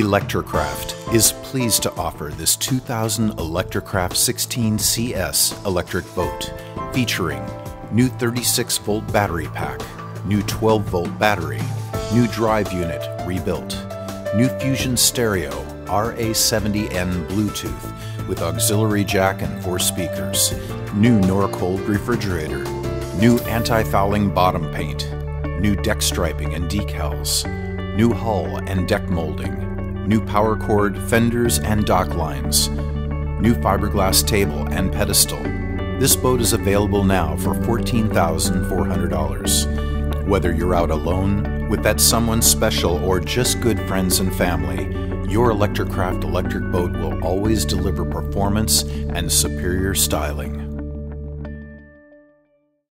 Electracraft is pleased to offer this 2000 Electracraft 16 CS electric boat featuring new 36 volt battery pack, new 12 volt battery, new drive unit rebuilt, new Fusion stereo RA70N Bluetooth with auxiliary jack and four speakers, new Norcold refrigerator, new anti-fouling bottom paint, new deck striping and decals, new hull and deck molding, new power cord, fenders, and dock lines, new fiberglass table and pedestal. This boat is available now for $14,400. Whether you're out alone, with that someone special, or just good friends and family, your Electracraft electric boat will always deliver performance and superior styling.